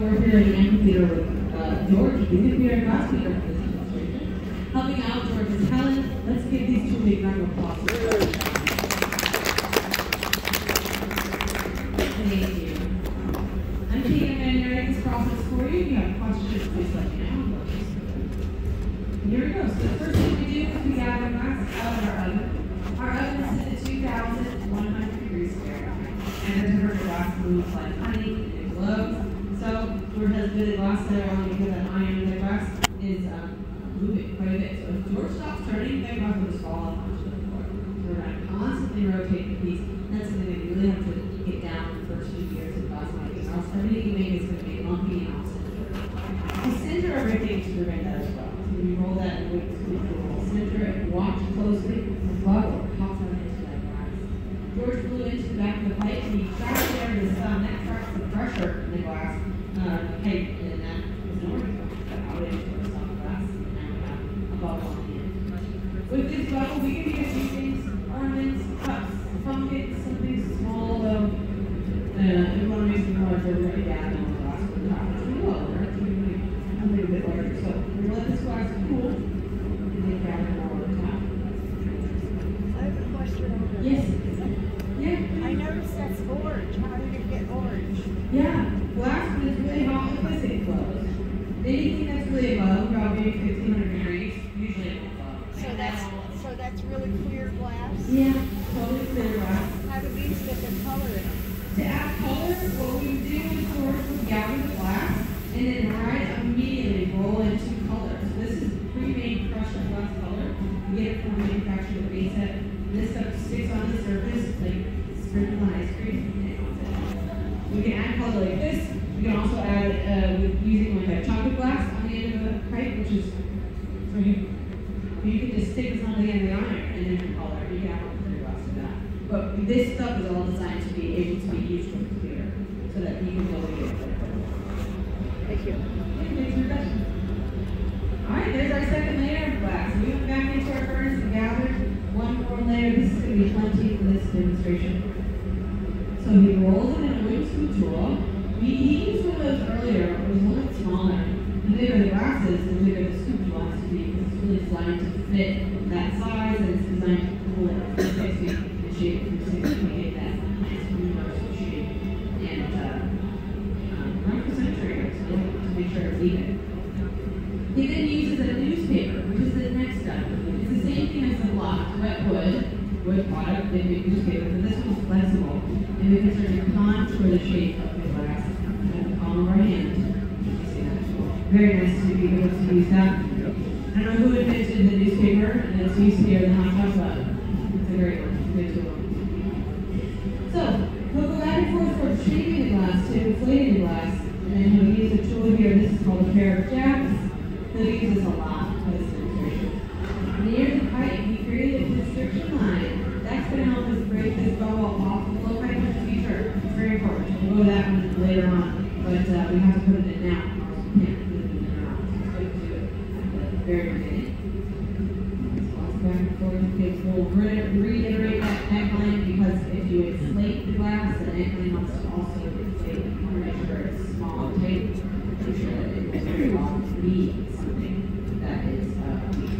we're here in the amphitheater with uh, George. He's going to be our speaker for this demonstration. Helping out George is Helen. Let's give these two big round of applause. Thank you. I'm taking a narrate this process for you. If you have questions, please let me know. Here we go. So the first thing we do is we gather wax out of our oven. Our oven is at 2,100 degrees Fahrenheit. And the temperature wax moves like honey and it glows. So George has good glass there on because that iron in the glass is um, moving quite a bit. So if George stops turning, that glass will just fall off onto the floor. So we're going to constantly rotate the piece. That's something that you really have to get down the first few years of glass Or you make is going to be lumpy and off center. The center everything to prevent that as well. So you roll that and wait to. Center watch closely, the bubble pops out into that glass. George blew into the back of the pipe and he trapped there in the sun. That traps the pressure in the glass uh, pipe and that is to go. Out the we on the. With this bubble, we can a few things, ornaments, cups, pumpkins, something small, um, uh, if you want to make some larger, we're going to add on the glass for the top. It's really low, right? So we can make a little bit larger. So we're going to let this glass cool and then grab it more on top. I have a question on that. Yes. Yeah. I noticed that's orange. How did it get orange? Yeah, glass when it's really hot like this, it glows. Anything that's really above probably 1500 degrees, usually it won't glow. So that's so that's really clear glass. Yeah, totally clear glass. How do these get their color in them? To add color, what we do is first we gather the glass and then right immediately roll into color. So this is pre-made crushed glass color. We get it from the manufacturer that makes it. This stuff sticks on the surface like sprinkled on ice cream. and it goes in. We can add color like this. We can also add uh, with using like a chocolate glass on the end of the pipe, which is so you you can just stick this on the end of the iron and then color. You can have a clear glass of that. Is all designed to be able to be used with clear, so that you can go get it. Thank you. Alright, there's our second layer of glass. We went back into our furnace and gathered one more layer. This is going to be plenty for this demonstration. So he rolls it in a scoop tool. We used one of those earlier, it was a little smaller. The bigger the glasses, the bigger the scoop has to be, because it's really designed to fit wood product, they make newspaper, but this one's flexible. And we can sort of contour the shape of the glass in the palm of our hand. Very nice to be able to use that. I don't know who invented the newspaper, and it's used here in the hot but it's a one, good tool. So, he'll go back and forth from shaping the glass to inflating the glass, and then he'll use a tool here, this is called a pair of jacks. He'll use this a lot for this demonstration. Near the pipe, he created a constriction line. That's going to help us break this bubble off the blow pipe in the future. It's very important. We'll go to that one later on, but uh, we have to put it in now, we can't put it in later on. So to do it at the very beginning. Lots back and forth. Okay, so we'll re- reiterate that neckline because if you inflate the glass, the neckline must also inflate. You want to make sure it's small and. Make sure that it well be something that is uh, weak.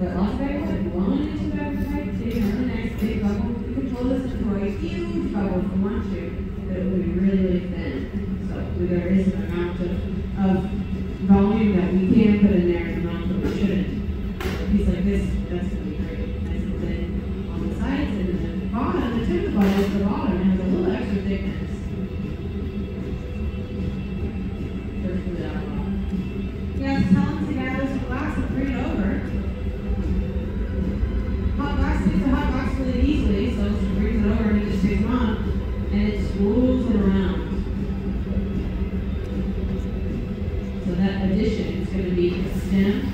Lots back and forth, blowing into the back of the pipe, a nice big bubble. We can blow this a huge bubble if we want to, but it will be really, really thin. So there is an amount of, of volume that we can put in there, an amount that we shouldn't. A piece like this, that's gonna be great, nice and thin on the sides, and then the bottom, the tip of the bubble is the bottom, has a little extra thickness. First with that one. Yes, tell them to gather some glass and bring it over. Hot glass takes a hot glass really easily, so she brings it over and it just takes it on, and it swirls it around. So that addition is gonna be a stem,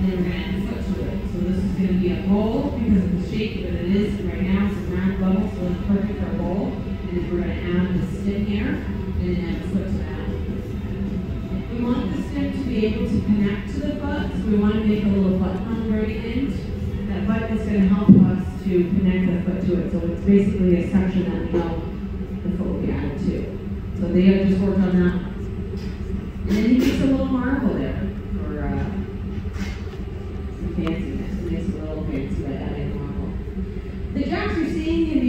and then we're gonna add a foot to it. So this is gonna be a bowl, because of the shape that it is, right now it's a round bubble, so it's perfect for a bowl. And then we're gonna add the stem here, and then add a foot to that. We want the stem to be able to connect to the butt, so we want to make a little button on the very end. That button is going to help us to connect the foot to it, so it's basically a section that we know the foot will be added to. So they have just worked on that. And then he makes a little marble there for uh, some fanciness. He makes it a little fancy by adding marble. The jacks you're seeing him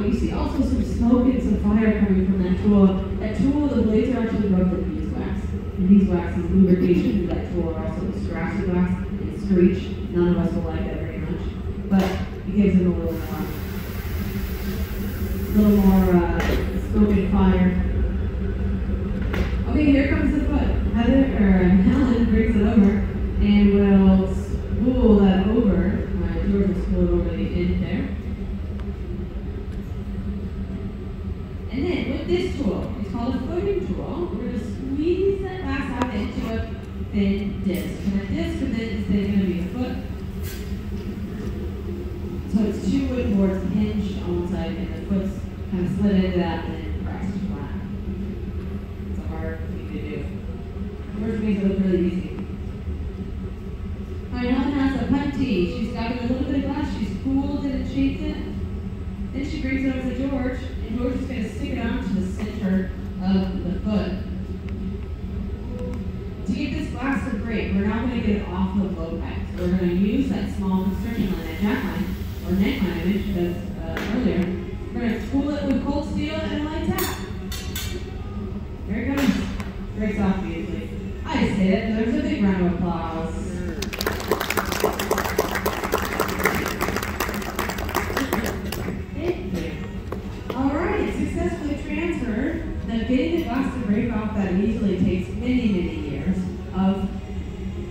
it you see also some smoke and some fire coming from that tool. That tool, the blades are actually rubbed with beeswax. And beeswax is lubrication. That tool are also scratchy wax and screech. None of us will like that very much. But it gives him a little more, a little more uh, smoke and fire. Okay, here comes the foot. Heather or uh, Helen brings it over and will spool that over. Uh, George will spool it over the end there. And then with this tool, it's called a footing tool. We're going to squeeze that glass out into a thin disc. And a disc of it is then going to be a foot. So it's two wood boards hinged on one side, and the foot's kind of slid into that and then pressed flat. It's a hard thing to do. First makes it look really easy. Alright, Helen has a puntee. She's got a little bit of glass. She's cooled it and shaped it. Then she brings it over to George, and George is going to stick it onto the center of the foot. To get this break, we're now going to get it off the blow pipe. So we're going to use that small constriction line, that jack line, or neck line I mentioned uh, earlier. We're going to tool it with cold steel and a light tap. There it goes. Breaks off beautifully. I just did it. There's a big round of applause. Thank you. All right, successfully transferred. Now, getting the glass to break off that easily takes many, many years of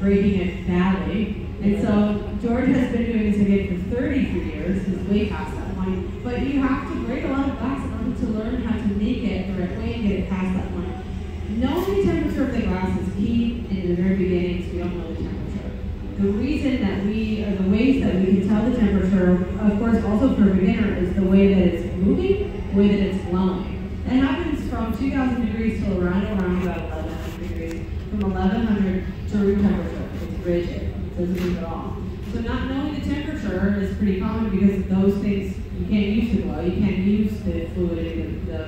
breaking it badly. And so George has been doing this again for 33 years. He's way past that. But you have to break a lot of glass in order to learn how to make it the right way and get it past that point. Knowing the temperature of the glass is key in the very beginning, so we don't know the temperature. The reason that we, or the ways that we can tell the temperature, of course, also for a beginner, is the way that it's moving, the way that it's blowing. It happens from 2,000 degrees to around around about 1,100 degrees. From 1,100 to room temperature, it's rigid, it doesn't move at all. So not knowing the temperature is pretty common because those things you can't use to blow. You can't use the fluidity, the, the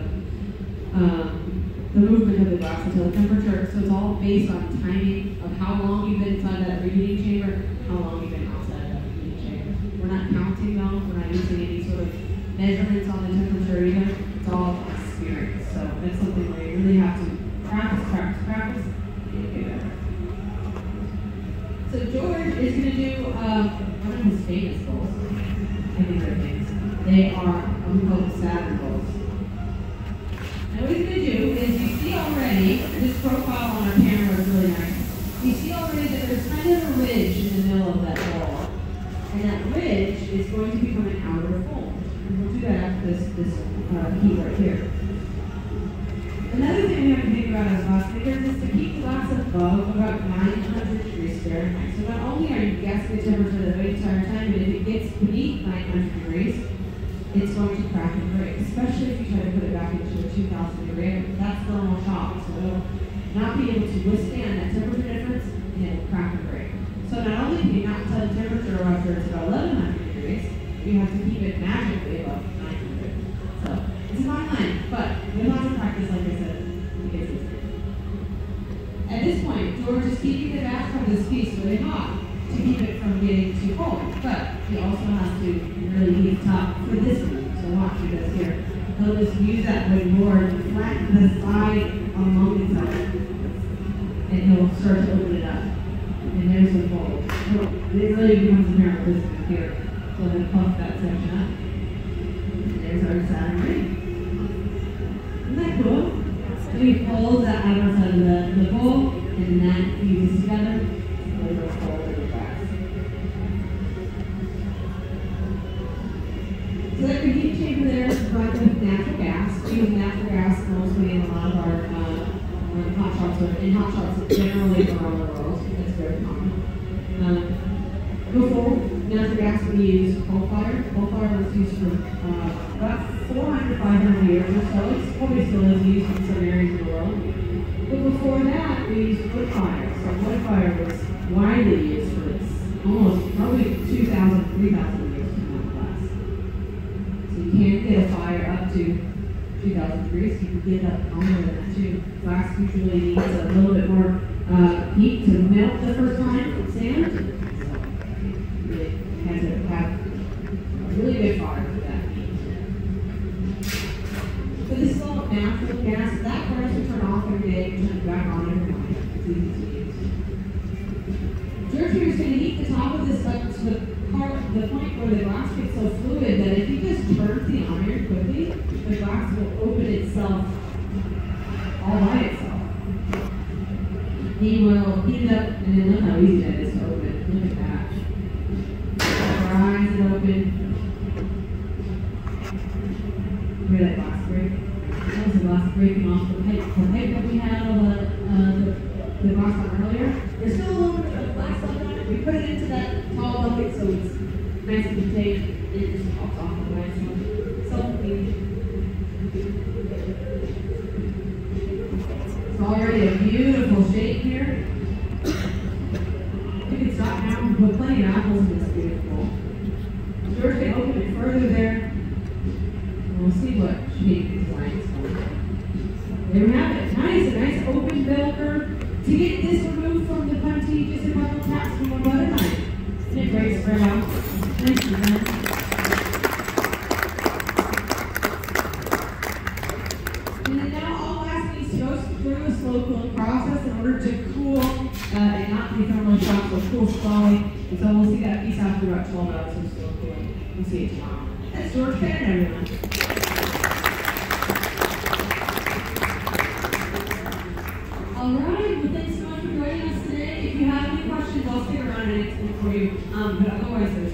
um, the movement of the glass until the temperature. So it's all based on timing of how long you've been inside that reheating chamber, how long you've been outside of that reheating chamber. We're not counting though. We're not using any sort of measurements on the temperature either. It's all experience. So that's something where you really have to practice, practice, practice, and get. Is going to do um, one of his famous bowls. I think they're famous. They are what we call Saturn bowls. Now what he's going to do is you see already, this profile on our camera is really nice. You see already that there's kind of a ridge in the middle of that wall. And that ridge is going to become an outer fold. And we'll do that after this, this uh, heat right here. Another thing we have to think about as glass makers is to keep glass above about 900 So not only are you guessing the temperature the entire time, but if it gets beneath 900 degrees, it's going to crack and break, especially if you try to put it back into a 2000 degree. That's thermal shock, so it'll not be able to withstand that temperature difference and it'll crack and break. So not only can you not tell the temperature after it's about 1100 degrees, you have to keep it magically above 900. So it's a fine line, but with lots of practice, like I said, it gets easier. At this is keeping the back of this piece really hot to keep it from getting too cold. But he also has to really heat the top for this one. So watch he does here. He'll just use that wood to flatten the side along the side. And he'll start to open it up. And there's the fold. So it really becomes apparent with this one here. So then puff that section up. And there's our Saturn ring. Isn't that cool? So he folds that outer side of the, the bowl, and that fuses together. So it'll fold in the glass. So that heat chamber there is provided with natural gas. We use natural gas mostly in a lot of our uh, hot shops, or in hot shops generally around the world. That's very common. Before natural gas, we used coal fire. Coal fire was used for uh, about 400, 500 years or so. It's probably still is used in some areas of the world. But before that, we wood fire. So wood fire was widely used for this, almost probably 2,000, 3,000 years to not glass. So you can't get a fire up to 2003, so you can get up longer than that too. Glass usually needs a little bit more uh, heat to melt the first time from sand. So fluid that if you just turn the iron quickly, the glass will open itself all by itself. He will heat it up, and then look how easy that is to open. Look at that. Rise and open. Hear that glass break? That was the glass breaking off the pipe. The pipe that we had on the, uh, the, the glass on earlier. There's still a little bit of glass left on it. We put it into that tall bucket so it's and contained. It off the so clean. It's already a beautiful shape here. You can stop now and put plenty of apples in this beautiful. George can open it further there. And we'll see what shape design is going on. There we have it. Nice, a nice open bell curve. To get this removed from the puntee, just a couple taps from a butter knife. Isn't it great spread out? Nice design. And then now all glass needs to go through a slow cooling process in order to cool uh, and not be thermally shocked or cool slowly. And so we'll see that piece after about 12 hours of cooling. We'll see it tomorrow. That's George Penn, everyone. All right, well, thanks so much for joining us today. If you have any questions, I'll stick around and answer them for you. Um, but otherwise,